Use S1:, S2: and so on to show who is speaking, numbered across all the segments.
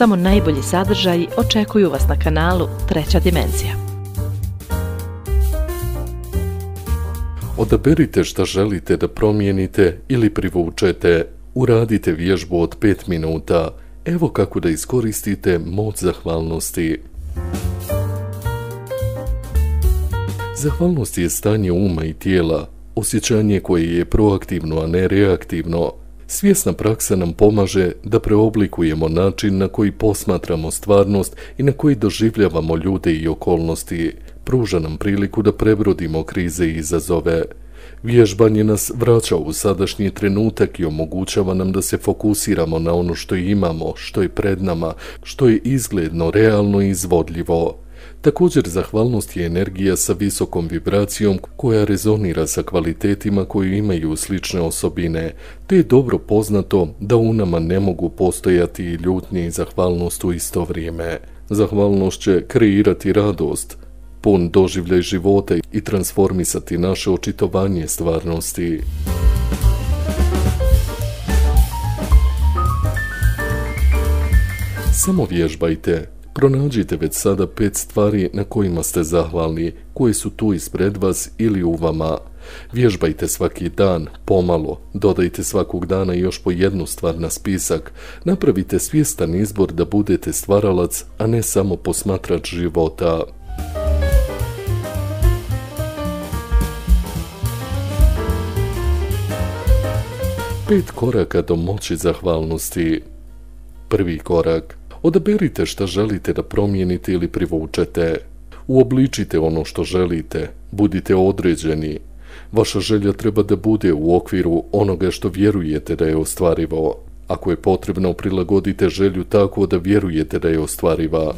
S1: Samo najbolji sadržaji očekuju vas na kanalu Treća dimenzija.
S2: Odaberite šta želite da promijenite ili privučete. Uradite vježbu od 5 minuta. Evo kako da iskoristite moć zahvalnosti. Zahvalnost je stanje uma i tijela, osjećanje koje je proaktivno, a ne reaktivno. Svjesna praksa nam pomaže da preoblikujemo način na koji posmatramo stvarnost i na koji doživljavamo ljude i okolnosti. Pruža nam priliku da prebrodimo krize i izazove. Vježbanje nas vraća u sadašnji trenutak i omogućava nam da se fokusiramo na ono što imamo, što je pred nama, što je izgledno, realno i izvodljivo. Također zahvalnost je energija sa visokom vibracijom koja rezonira sa kvalitetima koji imaju slične osobine, te je dobro poznato da u nama ne mogu postojati i ljutnje i zahvalnost u isto vrijeme. Zahvalnost će kreirati radost, pun doživljaj života i transformisati naše očitovanje stvarnosti. Samo vježbajte, Pronađite već sada pet stvari na kojima ste zahvalni, koje su tu ispred vas ili u vama. Vježbajte svaki dan, pomalo, dodajte svakog dana još po jednu stvar na spisak, napravite svjestan izbor da budete stvaralac, a ne samo posmatrač života. Pet koraka do moći zahvalnosti. Prvi korak. Odaberite šta želite da promijenite ili privučete. Uobličite ono što želite. Budite određeni. Vaša želja treba da bude u okviru onoga što vjerujete da je ostvarivo. Ako je potrebno, prilagodite želju tako da vjerujete da je ostvariva.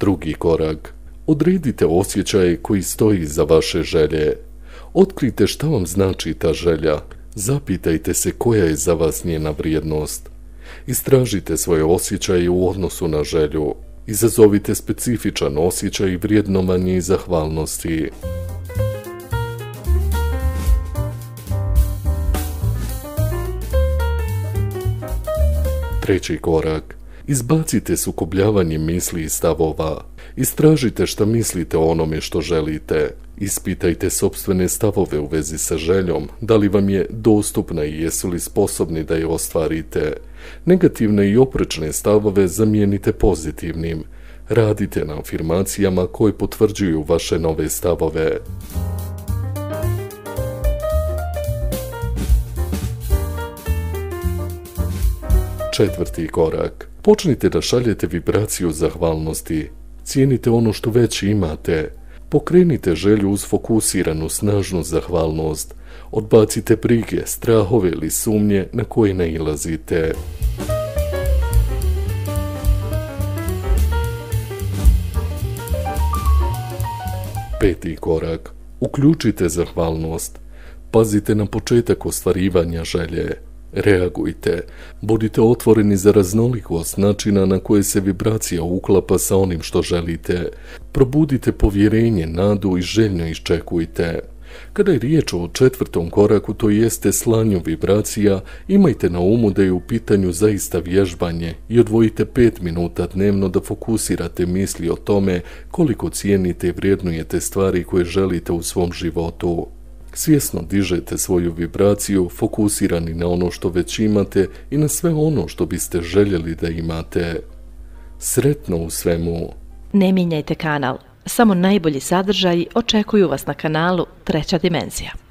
S2: Drugi korak. Odredite osjećaj koji stoji za vaše želje. Otkrite šta vam znači ta želja, Zapitajte se koja je za vas njena vrijednost. Istražite svoje osjećaje u odnosu na želju. Izazovite specifičan osjećaj vrijednovanje i zahvalnosti. Treći korak. Izbacite sukobljavanje misli i stavova. Istražite šta mislite o onome što želite. Ispitajte sobstvene stavove u vezi sa željom, da li vam je dostupna i jesu li sposobni da je ostvarite. Negativne i oprečne stavove zamijenite pozitivnim. Radite na afirmacijama koje potvrđuju vaše nove stavove. Četvrti korak. Počnite da šaljete vibraciju zahvalnosti. Cijenite ono što već imate. Pokrenite želju uz fokusiranu snažnu zahvalnost. Odbacite brige, strahove ili sumnje na koje nailazite. Peti korak. Uključite zahvalnost. Pazite na početak ostvarivanja želje. Reagujte, budite otvoreni za raznolikost načina na koje se vibracija uklapa sa onim što želite. Probudite povjerenje, nadu i željno iščekujte. Kada je riječ o četvrtom koraku, to jeste slanju vibracija, imajte na umu da je u pitanju zaista vježbanje i odvojite pet minuta dnevno da fokusirate misli o tome koliko cijenite i vrijednujete stvari koje želite u svom životu. Svjesno dižete svoju vibraciju, fokusirani na ono što već imate i na sve ono što biste željeli da imate. Sretno u svemu.
S1: Ne mijenjajte kanal. Samo najbolji sadržaji očekuju vas na kanalu Treća dimenzija.